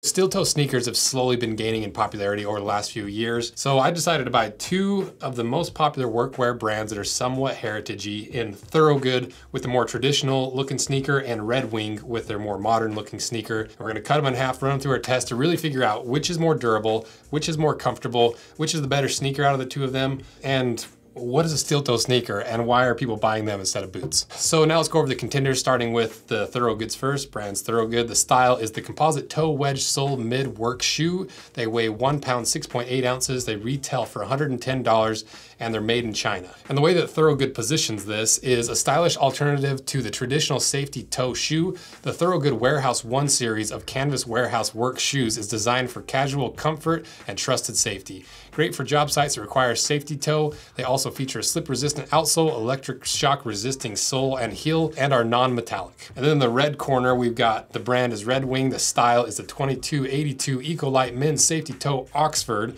Steel toe sneakers have slowly been gaining in popularity over the last few years, so I decided to buy two of the most popular workwear brands that are somewhat heritagey in Thorogood with the more traditional looking sneaker and Red Wing with their more modern looking sneaker. We're gonna cut them in half, run them through our test to really figure out which is more durable, which is more comfortable, which is the better sneaker out of the two of them, and what is a steel toe sneaker and why are people buying them instead of boots? So now let's go over the contenders starting with the Thorogoods first, brand's Thorogood. The style is the composite toe wedge sole mid work shoe. They weigh one pound, 6.8 ounces. They retail for $110 and they're made in China. And the way that Thorogood positions this is a stylish alternative to the traditional safety toe shoe. The Thorogood Warehouse 1 series of canvas warehouse work shoes is designed for casual comfort and trusted safety. Great for job sites that require safety toe. They also feature a slip resistant outsole, electric shock resisting sole and heel, and are non-metallic. And then in the red corner, we've got the brand is Red Wing. The style is the 2282 Ecolite men's safety toe Oxford.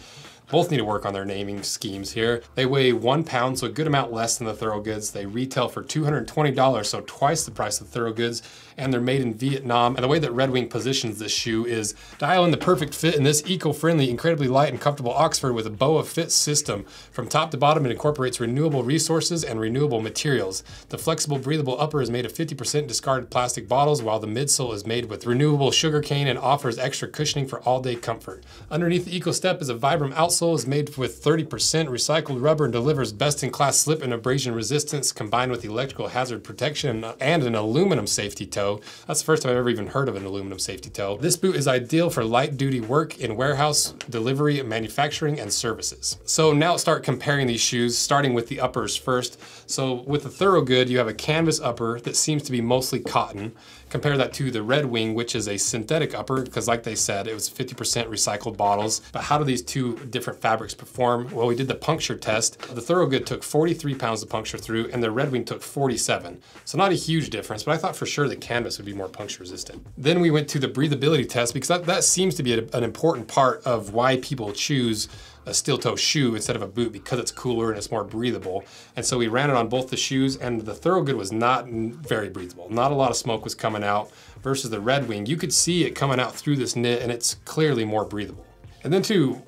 Both need to work on their naming schemes here. They weigh one pound, so a good amount less than the Thorogoods. They retail for $220, so twice the price of Thorogoods, and they're made in Vietnam. And the way that Red Wing positions this shoe is dial in the perfect fit in this eco-friendly, incredibly light and comfortable Oxford with a BOA fit system. From top to bottom, it incorporates renewable resources and renewable materials. The flexible, breathable upper is made of 50% discarded plastic bottles, while the midsole is made with renewable sugarcane and offers extra cushioning for all-day comfort. Underneath the Eco Step is a Vibram outsole is made with 30% recycled rubber and delivers best-in-class slip and abrasion resistance combined with electrical hazard protection and an aluminum safety toe. That's the first time I've ever even heard of an aluminum safety toe. This boot is ideal for light-duty work in warehouse, delivery, manufacturing, and services. So now start comparing these shoes, starting with the uppers first. So with the Thorogood, you have a canvas upper that seems to be mostly cotton. Compare that to the Red Wing, which is a synthetic upper, because like they said, it was 50% recycled bottles. But how do these two different fabrics perform? Well, we did the puncture test. The Thorogood took 43 pounds to puncture through, and the Red Wing took 47. So not a huge difference, but I thought for sure the canvas would be more puncture resistant. Then we went to the breathability test, because that, that seems to be a, an important part of why people choose a steel toe shoe instead of a boot because it's cooler and it's more breathable. And so we ran it on both the shoes and the Thorogood was not very breathable. Not a lot of smoke was coming out versus the Red Wing. You could see it coming out through this knit and it's clearly more breathable. And then to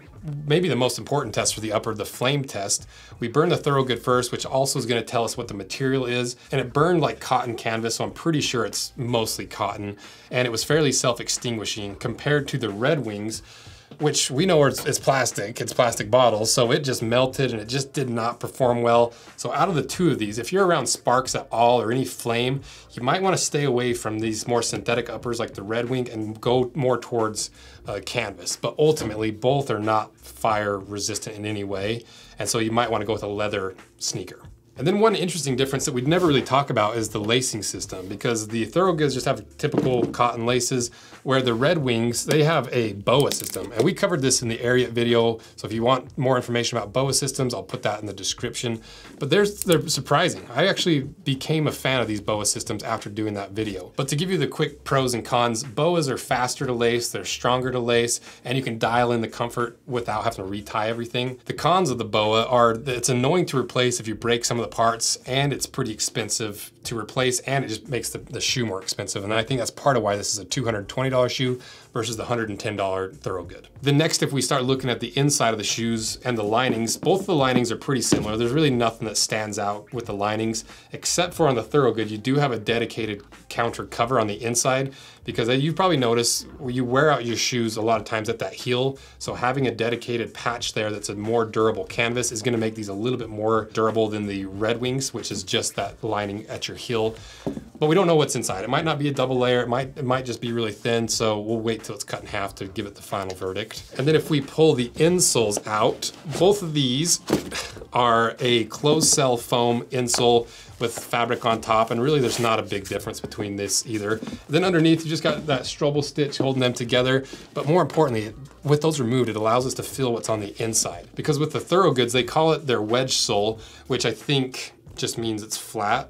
maybe the most important test for the upper, the flame test. We burned the Thorogood first, which also is gonna tell us what the material is. And it burned like cotton canvas, so I'm pretty sure it's mostly cotton. And it was fairly self-extinguishing compared to the Red Wings, which we know it's, it's, plastic, it's plastic bottles, so it just melted and it just did not perform well. So out of the two of these, if you're around sparks at all or any flame, you might wanna stay away from these more synthetic uppers like the Red Wing and go more towards uh, canvas. But ultimately, both are not fire resistant in any way, and so you might wanna go with a leather sneaker. And then one interesting difference that we'd never really talk about is the lacing system because the Thorogoods just have typical cotton laces where the Red Wings, they have a BOA system. And we covered this in the Ariat video. So if you want more information about BOA systems, I'll put that in the description. But there's, they're surprising. I actually became a fan of these BOA systems after doing that video. But to give you the quick pros and cons, BOAs are faster to lace, they're stronger to lace, and you can dial in the comfort without having to retie everything. The cons of the BOA are that it's annoying to replace if you break some of the parts and it's pretty expensive to replace and it just makes the, the shoe more expensive. And I think that's part of why this is a $220 shoe versus the $110 Thorogood. The next, if we start looking at the inside of the shoes and the linings, both the linings are pretty similar. There's really nothing that stands out with the linings, except for on the Thorogood, you do have a dedicated counter cover on the inside because uh, you probably notice you wear out your shoes a lot of times at that heel. So having a dedicated patch there that's a more durable canvas is gonna make these a little bit more durable than the Red Wings, which is just that lining at your heel. But we don't know what's inside. It might not be a double layer. It might, it might just be really thin. So we'll wait till it's cut in half to give it the final verdict. And then if we pull the insoles out, both of these are a closed cell foam insole with fabric on top, and really there's not a big difference between this either. Then underneath, you just got that Strobel stitch holding them together, but more importantly, with those removed, it allows us to feel what's on the inside. Because with the Thorogoods, they call it their wedge sole, which I think just means it's flat,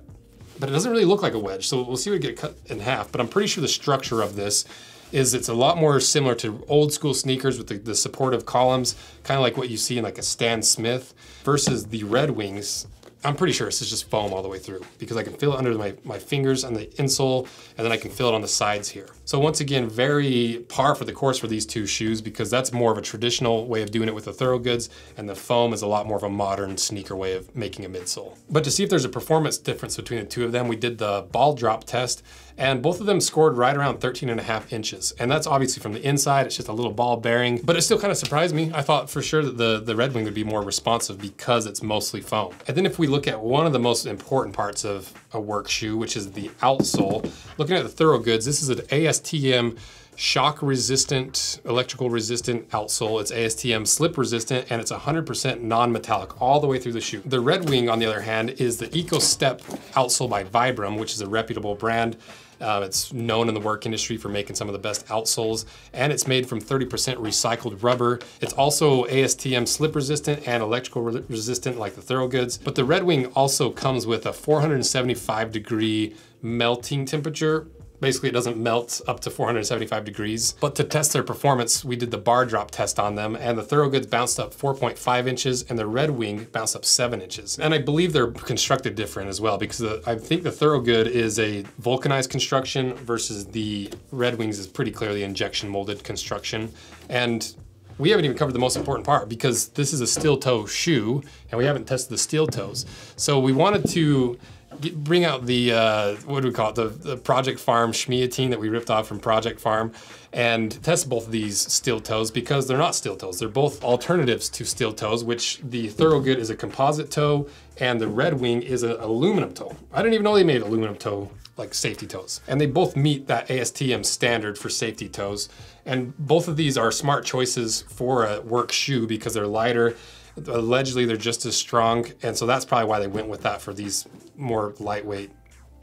but it doesn't really look like a wedge, so we'll see what we get cut in half, but I'm pretty sure the structure of this is it's a lot more similar to old school sneakers with the, the supportive columns, kind of like what you see in like a Stan Smith, versus the Red Wings, I'm pretty sure this is just foam all the way through because I can feel it under my, my fingers on the insole and then I can feel it on the sides here. So once again, very par for the course for these two shoes because that's more of a traditional way of doing it with the Thorogoods and the foam is a lot more of a modern sneaker way of making a midsole. But to see if there's a performance difference between the two of them, we did the ball drop test and both of them scored right around 13 and a half inches. And that's obviously from the inside, it's just a little ball bearing, but it still kind of surprised me. I thought for sure that the, the Red Wing would be more responsive because it's mostly foam. And then if we look at one of the most important parts of a work shoe, which is the outsole, looking at the Thorogoods, this is an ASTM shock resistant, electrical resistant outsole. It's ASTM slip resistant and it's 100% non-metallic all the way through the shoe. The Red Wing, on the other hand, is the EcoStep outsole by Vibram, which is a reputable brand. Uh, it's known in the work industry for making some of the best outsoles, and it's made from 30% recycled rubber. It's also ASTM slip resistant and electrical re resistant like the Thorogoods. But the Red Wing also comes with a 475 degree melting temperature Basically, it doesn't melt up to 475 degrees. But to test their performance, we did the bar drop test on them, and the Thorogoods bounced up 4.5 inches, and the Red Wing bounced up 7 inches. And I believe they're constructed different as well, because the, I think the Thorogood is a vulcanized construction versus the Red Wings is pretty clearly injection molded construction. And we haven't even covered the most important part because this is a steel toe shoe and we haven't tested the steel toes. So we wanted to get, bring out the uh, what do we call it? The, the Project Farm Schmiatine that we ripped off from Project Farm, and test both of these steel toes because they're not steel toes. They're both alternatives to steel toes, which the Thorogood is a composite toe and the Red Wing is an aluminum toe. I didn't even know they made aluminum toe like safety toes. And they both meet that ASTM standard for safety toes. And both of these are smart choices for a work shoe because they're lighter Allegedly, they're just as strong, and so that's probably why they went with that for these more lightweight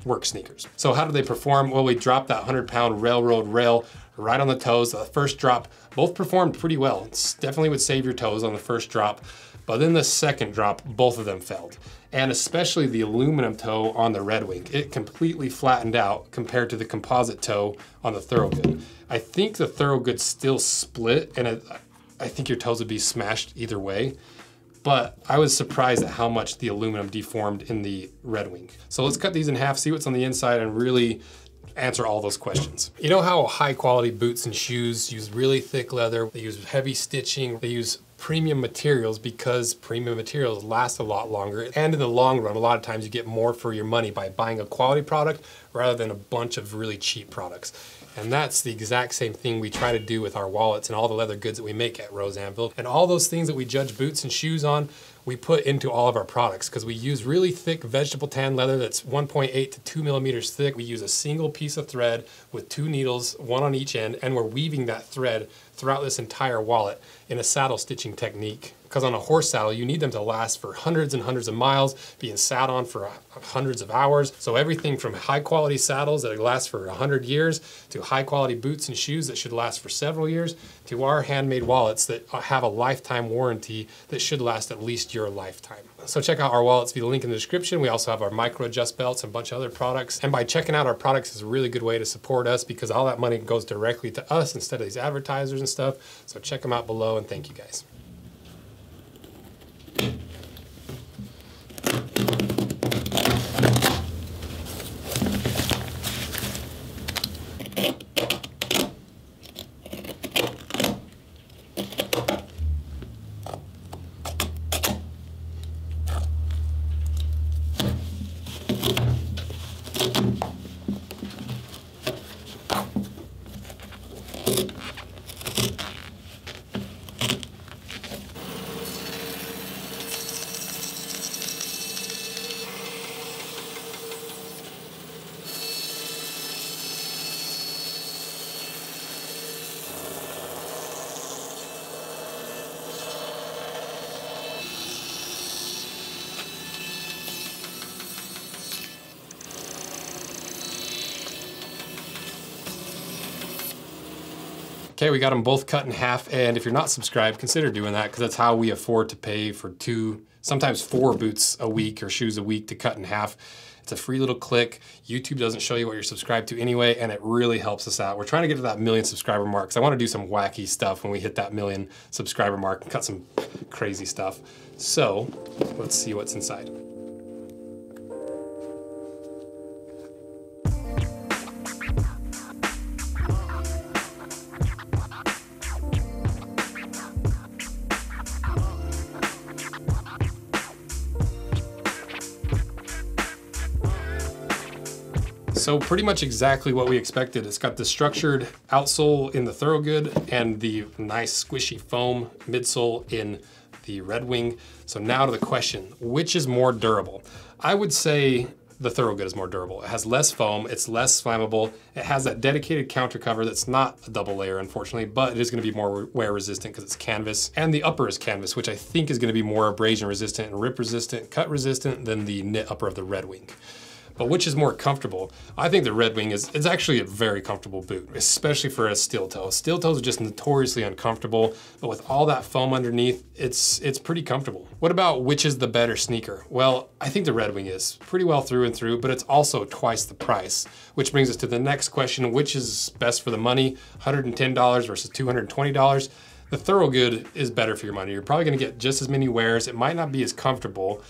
work sneakers. So how do they perform? Well, we dropped that 100 pound railroad rail right on the toes. The first drop, both performed pretty well. It's definitely would save your toes on the first drop, but then the second drop, both of them failed. And especially the aluminum toe on the Red Wing. It completely flattened out compared to the composite toe on the Thorogood. I think the Thorogood still split and it, I think your toes would be smashed either way but I was surprised at how much the aluminum deformed in the Red Wing. So let's cut these in half, see what's on the inside, and really answer all those questions. You know how high quality boots and shoes use really thick leather, they use heavy stitching, they use premium materials because premium materials last a lot longer. And in the long run, a lot of times you get more for your money by buying a quality product rather than a bunch of really cheap products. And that's the exact same thing we try to do with our wallets and all the leather goods that we make at Rose Anvil. And all those things that we judge boots and shoes on, we put into all of our products because we use really thick vegetable tan leather that's 1.8 to 2 millimeters thick. We use a single piece of thread with two needles, one on each end, and we're weaving that thread throughout this entire wallet in a saddle stitching technique because on a horse saddle, you need them to last for hundreds and hundreds of miles, being sat on for uh, hundreds of hours. So everything from high quality saddles that last for 100 years to high quality boots and shoes that should last for several years to our handmade wallets that uh, have a lifetime warranty that should last at least your lifetime. So check out our wallets via the link in the description. We also have our micro adjust belts and a bunch of other products. And by checking out our products is a really good way to support us because all that money goes directly to us instead of these advertisers and stuff. So check them out below and thank you guys. Okay, we got them both cut in half, and if you're not subscribed, consider doing that because that's how we afford to pay for two, sometimes four boots a week or shoes a week to cut in half. It's a free little click. YouTube doesn't show you what you're subscribed to anyway, and it really helps us out. We're trying to get to that million subscriber mark, because I want to do some wacky stuff when we hit that million subscriber mark and cut some crazy stuff. So let's see what's inside. So pretty much exactly what we expected. It's got the structured outsole in the Thorogood and the nice squishy foam midsole in the Red Wing. So now to the question, which is more durable? I would say the Thorogood is more durable. It has less foam, it's less flammable, it has that dedicated counter cover that's not a double layer, unfortunately, but it is gonna be more wear resistant because it's canvas. And the upper is canvas, which I think is gonna be more abrasion resistant and rip resistant, cut resistant than the knit upper of the Red Wing. But which is more comfortable? I think the Red Wing is it's actually a very comfortable boot, especially for a steel toe. Steel toes are just notoriously uncomfortable, but with all that foam underneath, it's it's pretty comfortable. What about which is the better sneaker? Well, I think the Red Wing is pretty well through and through, but it's also twice the price, which brings us to the next question, which is best for the money, $110 versus $220? The Thorogood is better for your money. You're probably gonna get just as many wears. It might not be as comfortable,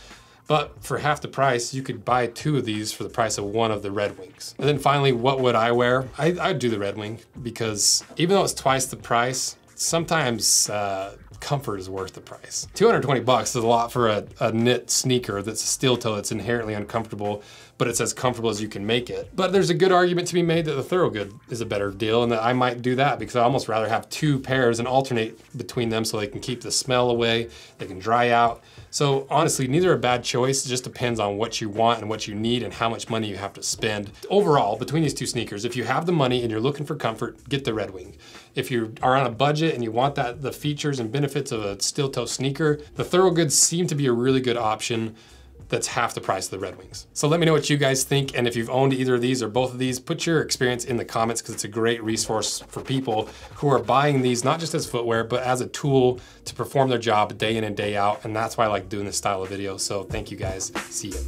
but for half the price, you could buy two of these for the price of one of the Red Wings. And then finally, what would I wear? I, would do the Red Wing because even though it's twice the price, sometimes uh, comfort is worth the price. 220 bucks is a lot for a, a, knit sneaker that's a steel toe that's inherently uncomfortable, but it's as comfortable as you can make it. But there's a good argument to be made that the Thorogood is a better deal and that I might do that because I almost rather have two pairs and alternate between them so they can keep the smell away, they can dry out. So honestly, neither a bad choice. It just depends on what you want and what you need and how much money you have to spend. Overall, between these two sneakers, if you have the money and you're looking for comfort, get the Red Wing. If you are on a budget and you want that the features and benefits of a steel toe sneaker, the Thorogoods seem to be a really good option that's half the price of the Red Wings. So let me know what you guys think, and if you've owned either of these or both of these, put your experience in the comments because it's a great resource for people who are buying these not just as footwear, but as a tool to perform their job day in and day out, and that's why I like doing this style of video. So thank you guys. See you.